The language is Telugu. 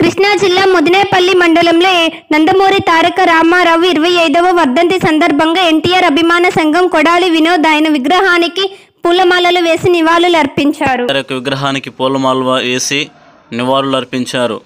కృష్ణా జిల్లా ముదినేపల్లి మండలంలో నందమూరి తారక రామారావు ఇరవై ఐదవ వర్ధంతి సందర్భంగా ఎన్టీఆర్ అభిమాన సంఘం కొడాలి వినోద్ ఆయన విగ్రహానికి పూలమాలలు వేసి నివాళులు అర్పించారు విగ్రహానికి పూలమాల వేసి నివాళులు అర్పించారు